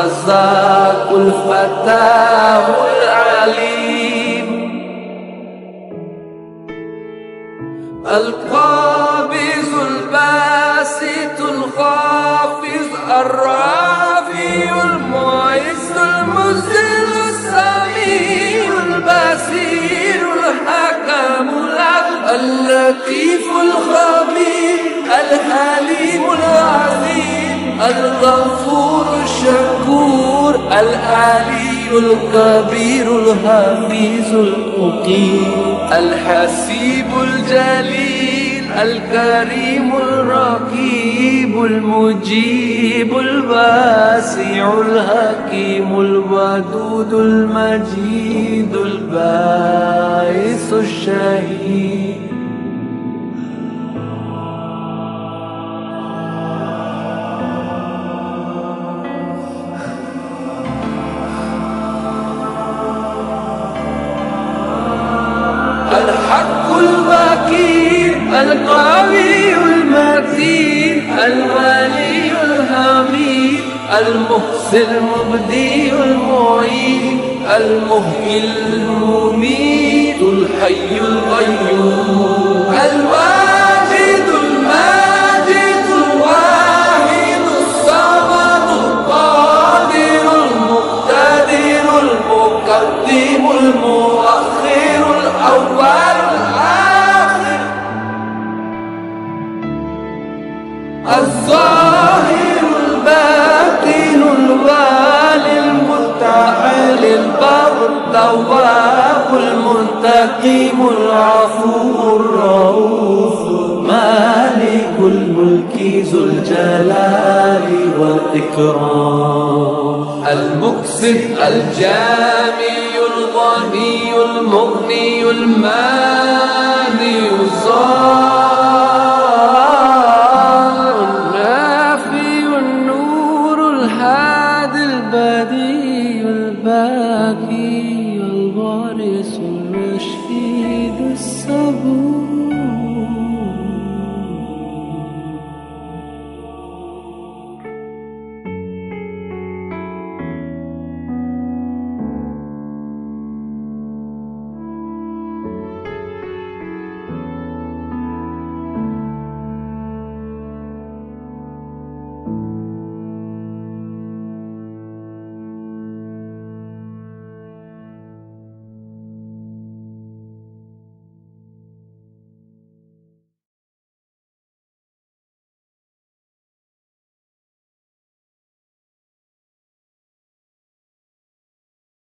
الرزاق الفتاح العليم. القابض الباسط الخافض الرافع المعز المذل السميع البصير الحكم العدل اللطيف الخبير الحليم العظيم الغفور العلي الكبير الحفيظ المقيم الحسيب الجليل الكريم الرقيب المجيب الواسع الحكيم الودود المجيد الباعث الشهيد. الحق الوكيل القوي المتين الولي الحميد المحسن المبدي المعين المحيي المميت الحي القيوم. الواجد الماجد الواحد الصمد القادر المقتدر المقدم المؤخر الأول الآخر. الظاهر الباطن الوالي المتعال البر التواب المنتقم العفو الرؤوف مالك الملك ذو الجلال والإكرام. المقسط الجامي الغني المغني المالي الصالح النافي النور الهادي البديع الباكي الوارث